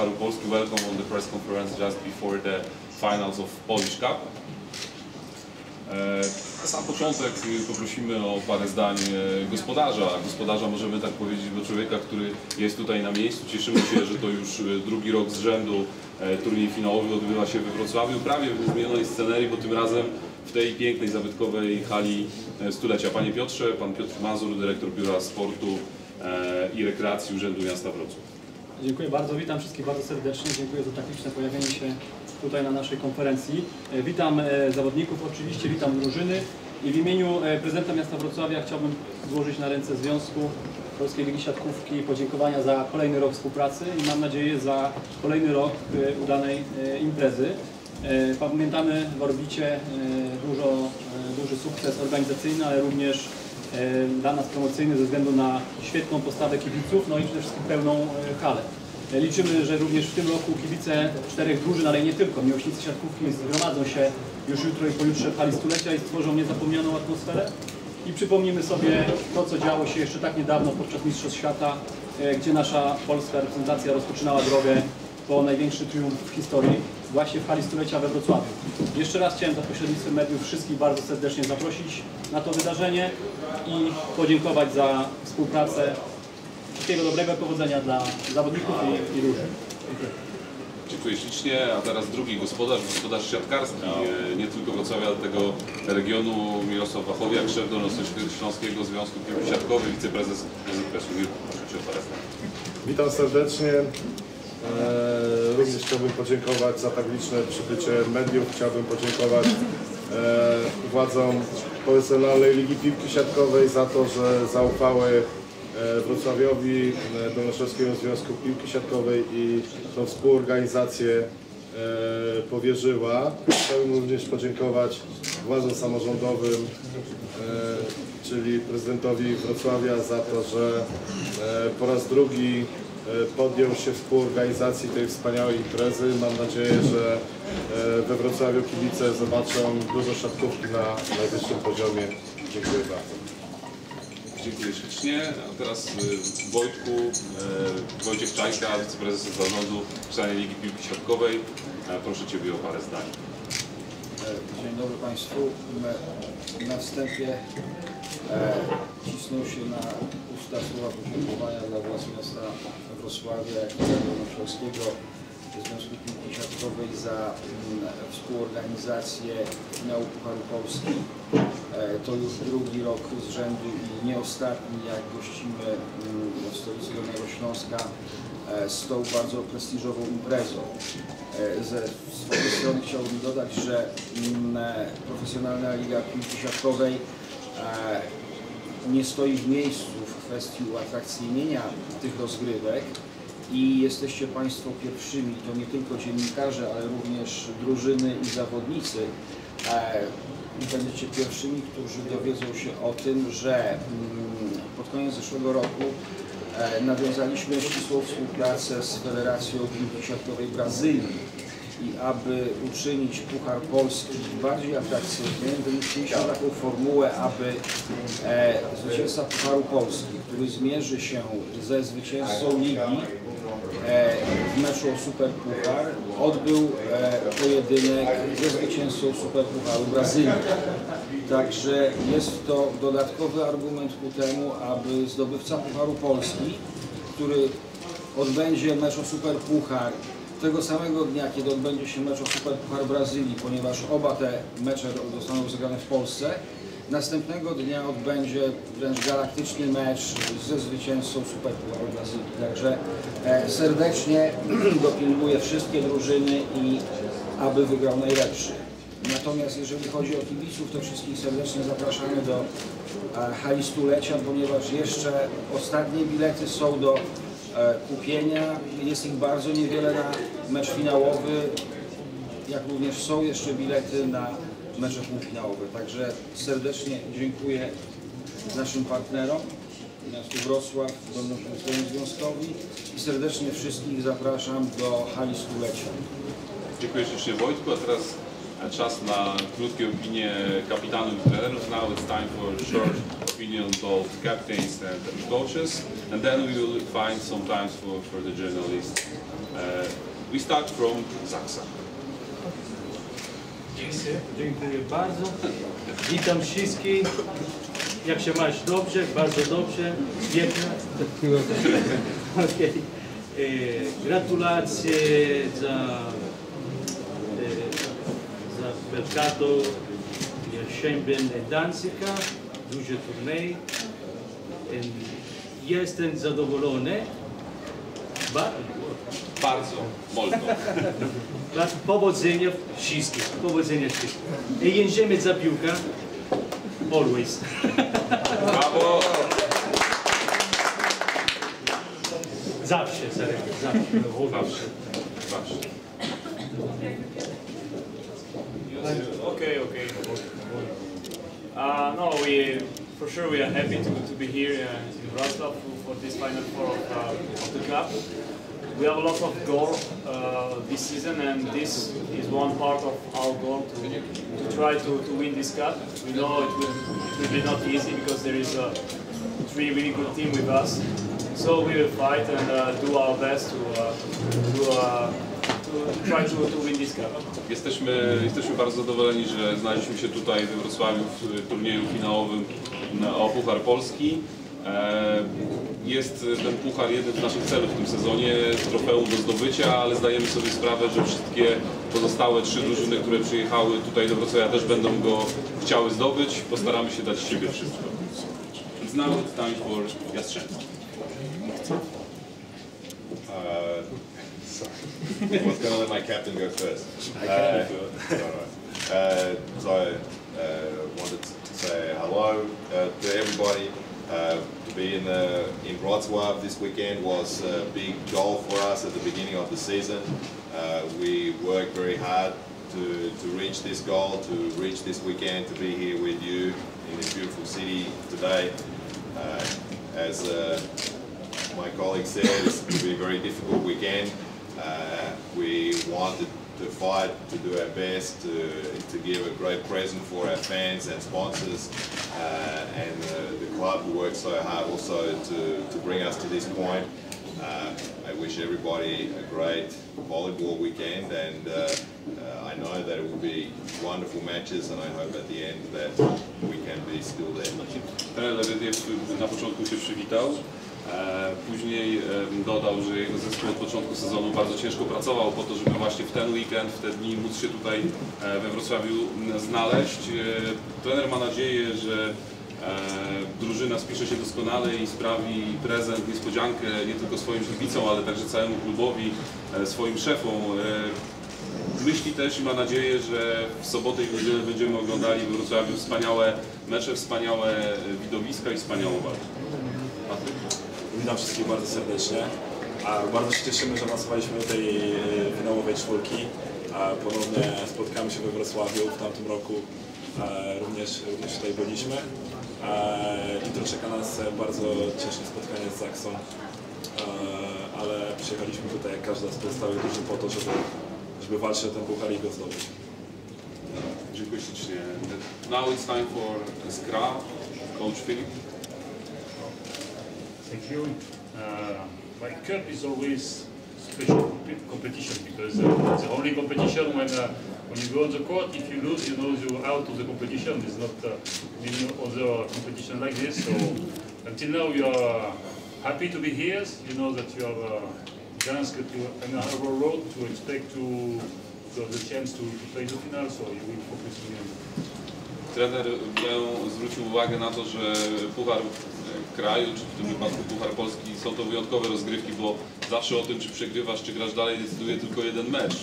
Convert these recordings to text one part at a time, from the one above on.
Pucharu Polski. Welcome on the press conference just before the finals of Polish Cup. E, Na sam początek y, poprosimy o parę zdań e, gospodarza. Gospodarza możemy tak powiedzieć, bo człowieka, który jest tutaj na miejscu. Cieszymy się, że to już e, drugi rok z rzędu e, turniej finałowy odbywa się we Wrocławiu. Prawie w zmienionej scenerii, bo tym razem w tej pięknej, zabytkowej hali e, stulecia. Panie Piotrze, pan Piotr Mazur, dyrektor Biura Sportu e, i Rekreacji Urzędu Miasta Wrocław. Dziękuję bardzo, witam wszystkich bardzo serdecznie. Dziękuję za tak liczne pojawienie się tutaj na naszej konferencji. E, Witam e, zawodników oczywiście, witam drużyny i w imieniu e, prezydenta miasta Wrocławia chciałbym złożyć na ręce Związku Polskiej Ligi Siatkówki podziękowania za kolejny rok współpracy i mam nadzieję za kolejny rok udanej imprezy. Pamiętamy w orbicie dużo, duży sukces organizacyjny, ale również dla nas promocyjny ze względu na świetną postawę kibiców, no i przede wszystkim pełną e, halę. E, Liczymy, że również w tym roku kibice czterech drużyn, ale nie tylko, miłośnicy siatkówki zgromadzą się już jutro i pojutrze w hali stulecia i stworzą niezapomnianą atmosferę. I przypomnimy sobie to, co działo się jeszcze tak niedawno podczas Mistrzostw Świata, e, gdzie nasza polska reprezentacja rozpoczynała drogę po największy triumf w historii właśnie w hali stulecia we Wrocławiu. Jeszcze raz chciałem za pośrednictwem mediów wszystkich bardzo serdecznie zaprosić na to wydarzenie i podziękować za współpracę. Wszystkiego dobrego powodzenia dla zawodników i, i różnych. Dziękuję. Dziękuję ślicznie, a teraz drugi gospodarz, gospodarz siatkarski, e, nie tylko Wrocławia, ale tego regionu, Mirosław Wachowiak, szef Dolnośląskiego Związku Piłki Siatkowej, wiceprezes ZPS-u. Mirku, proszę Cię o parę zdań. Witam serdecznie. E, Również chciałbym podziękować za tak liczne przybycie mediów. Chciałbym podziękować e, władzom profesjonalnej Ligi Piłki Siatkowej za to, że zaufały e, Wrocławiowi, Dolnośląskiego Związku Piłki Siatkowej i tą współorganizację powierzyła. Chciałbym również podziękować władzom samorządowym, czyli prezydentowi Wrocławia za to, że po raz drugi podjął się współorganizacji tej wspaniałej imprezy. Mam nadzieję, że e, we Wrocławiu kibice zobaczą dużo siatkówki na najwyższym poziomie. Dziękuję bardzo. Dziękuję ślicznie. A teraz y, Wojtku, y, Wojciech Czajka, wiceprezes zarządu Czarnej Ligi Piłki Siatkowej. E, Proszę Ciebie o parę zdań. Dzień dobry Państwu. Na- wstępie e, cisną się na usta słowa podziękowania dla władz miasta Wrocławia, i Dolnośląskiego Związku Piłki Siatkowej za mm, współorganizację finału Pucharu Polski. E, to już drugi rok z rzędu i nie ostatni, jak gościmy mm, w stolicy Dolnego Śląska e, z tą bardzo prestiżową imprezą. Ze swojej strony chciałbym dodać, że mm, e, Profesjonalna Liga Piłki Siatkowej e, nie stoi w miejscu w kwestii uatrakcyjnienia tych rozgrywek i jesteście Państwo pierwszymi, to nie tylko dziennikarze, ale również drużyny i zawodnicy. E, Będziecie pierwszymi, którzy dowiedzą się o tym, że mm, pod koniec zeszłego roku nawiązaliśmy ścisłą współpracę z Federacją Piłki Siatkowej Brazylii. I aby uczynić Puchar Polski bardziej atrakcyjnym, wymyśliliśmy taką formułę, aby e, zwycięzca Pucharu Polski, który zmierzy się ze zwycięzcą Ligi e, w meczu o Super Puchar, odbył e, pojedynek ze zwycięzcą Super Pucharu Brazylii. Także jest to dodatkowy argument ku temu, aby zdobywca Pucharu Polski, który odbędzie mecz o Super Puchar tego samego dnia, kiedy odbędzie się mecz o Super Puchar Brazylii, ponieważ oba te mecze zostaną zagrane w Polsce, następnego dnia odbędzie wręcz galaktyczny mecz ze zwycięzcą Super Pucharu Brazylii. Także e, serdecznie dopilnuję wszystkie drużyny i aby wygrał najlepszy. Natomiast jeżeli chodzi o kibiców, to wszystkich serdecznie zapraszamy do e, hali stulecia, ponieważ jeszcze ostatnie bilety są do e, kupienia. Jest ich bardzo niewiele na mecz finałowy, jak również są jeszcze bilety na mecze półfinałowe. Także serdecznie dziękuję naszym partnerom, miastu Wrocław, Dolnośląskiemu Związkowi i serdecznie wszystkich zapraszam do hali stulecia. Dziękuję ślicznie Wojtku, a teraz czas na krótkie opinie kapitanów i trenerów. Now it's time for short opinions of captains and coaches and then we will find some time for, for the journalists. Uh, We start from Zaksa. Dziękuję bardzo. Witam wszystkich. Jak się masz? Dobrze? Bardzo dobrze. Świetnie. Okej. E, Gratulacje za, e, za Mercato Jesienben Dancyka. Duży turniej. Jestem zadowolony. Ba- Bardzo, molto. Dla powodzenia wszystkich. Powodzenia wszystkich. I jedziemy za piłkę. Always. Brawo! Zawsze, Zarek, zawsze. Zawsze. Zawsze. Okay, okay. Uh, no, we for sure we are happy to, to be here uh, in Wrocław for, for this final four of, uh, of the cup. We have a lot of goal uh, this season, and this is one part of our goal to, to try to, to win this cup. We know it will, it will be not easy because there is uh, three really good team with us. So we will fight and uh, do our best to uh, to, uh. Jesteśmy, jesteśmy bardzo zadowoleni, że znaleźliśmy się tutaj we Wrocławiu w turnieju finałowym na- o Puchar Polski. E, Jest ten puchar jednym z naszych celów w tym sezonie, trofeum do zdobycia, ale zdajemy sobie sprawę, że wszystkie pozostałe trzy drużyny, które przyjechały tutaj do Wrocławia też będą go chciały zdobyć. Postaramy się dać z siebie wszystko. It's now it's time for Jastrzębski. Uh, sorry. I was going to let my captain go first. Uh. Uh, so I uh, wanted to say hello uh, to everybody. Uh, to be in the in Wrocław this weekend was a big goal for us at the beginning of the season. Uh, we worked very hard to, to reach this goal, to reach this weekend, to be here with you in this beautiful city today. Uh, as uh, my colleague said, it's going to be a very difficult weekend. Uh, we wanted to fight to do our best to, to give a great present for our fans and sponsors uh, and uh, the club who worked so hard also to, to bring us to this point. Uh, I wish everybody a great volleyball weekend and uh, uh, I know that it will be wonderful matches and I hope at the end that we can be still there. Trener na początku się przywitał. E, Później dodał, że jego zespół od początku sezonu bardzo ciężko pracował po to, żeby właśnie w ten weekend, w te dni móc się tutaj e, we Wrocławiu znaleźć. E, Trener ma nadzieję, że drużyna spisze się doskonale i sprawi prezent, niespodziankę nie tylko swoim kibicom, ale także całemu klubowi, swoim szefom. Myśli też i ma nadzieję, że w sobotę i w niedzielę będziemy oglądali we Wrocławiu wspaniałe mecze, wspaniałe widowiska i wspaniałą walkę. Witam wszystkich bardzo serdecznie. Bardzo się cieszymy, że awansowaliśmy do tej e, finałowej czwórki. Ponownie spotkamy się we Wrocławiu w tamtym roku. Również, również tutaj byliśmy. E, Jutro czeka nas bardzo ciężkie spotkanie z Zaksą. Ale przyjechaliśmy tutaj jak każda z pozostałych drużyn po to, żeby, żeby walczyć o ten puchar i go zdobyć. Dziękuję ślicznie. Now it's time for Skra, coach Filip. Thank you. Uh, my cup is always special comp- competition because uh, it's the only competition when uh, when you go on the court, if you lose, you know you're out of the competition. There's not uh, many other competition like this. So until now, we are happy to be here. You know that you have a chance to another road to expect to have the chance to, to play the final. So you will focus on Trener zwrócił uwagę na to, że Puchar kraju, czy w tym wypadku Puchar Polski są to wyjątkowe rozgrywki, bo zawsze o tym, czy przegrywasz, czy grasz dalej, decyduje tylko jeden mecz.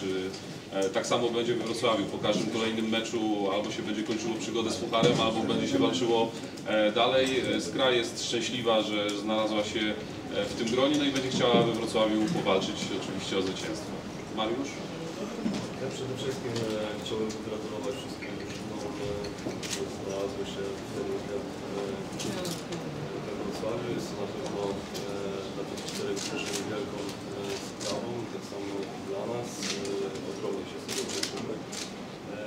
E, Tak samo będzie we Wrocławiu. Po każdym kolejnym meczu albo się będzie kończyło przygodę z Pucharem, albo będzie się walczyło e, dalej. E, Skra jest szczęśliwa, że znalazła się w tym gronie, no i będzie chciała we Wrocławiu powalczyć oczywiście o zwycięstwo. Mariusz? Ja przede wszystkim chciałbym pogratulować wszystkim które znalazły się w ten to na pewno e, dla tych czterech drużyn wielką e, sprawą, tak samo dla nas. E, ogromnie się z tego cieszymy. E,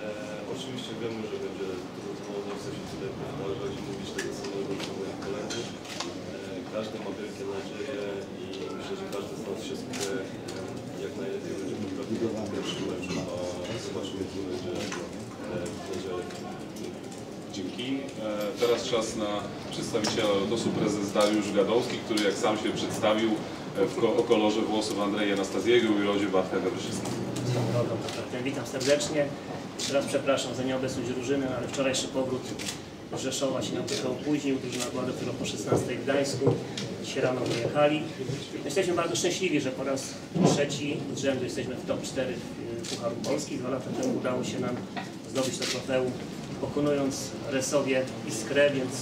oczywiście wiemy, że będzie trudno, nie chcę się tutaj powtarzać i mówić tego samego co moi koledzy. E, każdy ma wielkie nadzieje i myślę, że każdy z nas się skupia jak najlepiej będzie mógł Dzięki. E, Teraz czas na przedstawiciela Lotosu, prezes Dariusz Gadowski, który jak sam się przedstawił e, w ko- o kolorze włosów Andrzeja Anastazjego i rodzie Bartka tak, Witam serdecznie. Jeszcze raz przepraszam za nieobecność drużyny, ale wczorajszy powrót Rzeszowa się nam trochę opóźnił. Drużyna była dopiero po 16 w Gdańsku. Dzisiaj rano wyjechali. Jesteśmy bardzo szczęśliwi, że po raz trzeci z rzędu jesteśmy w top 4 w Pucharu Polski. Dwa lata temu udało się nam zdobyć to trofeum, pokonując Resowie Iskrę, więc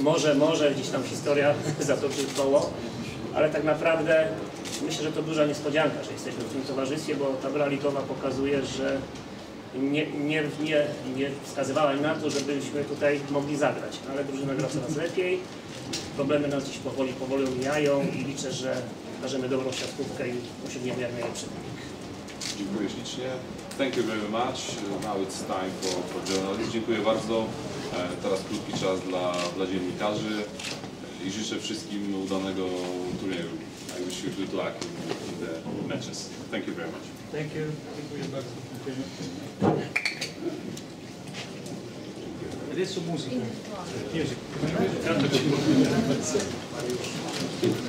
może, może gdzieś tam historia zatoczy koło, ale tak naprawdę myślę, że to duża niespodzianka, że jesteśmy w tym towarzystwie, bo tabela ligowa pokazuje, że nie, nie, nie, nie wskazywała na to, żebyśmy tutaj mogli zagrać, ale drużyna gra coraz lepiej, problemy nas dziś powoli, powoli mijają i liczę, że pokażemy dobrą siatkówkę i osiągniemy jak najlepszy wynik. Dziękuję ślicznie. Thank you very much. Now it's time for, for. Dziękuję bardzo. E, Teraz krótki czas dla, dla dziennikarzy i życzę wszystkim udanego turnieju. I wish you good luck in, in the matches. Thank you very much. Thank you. Dziękuję bardzo. Adesso musica. Music.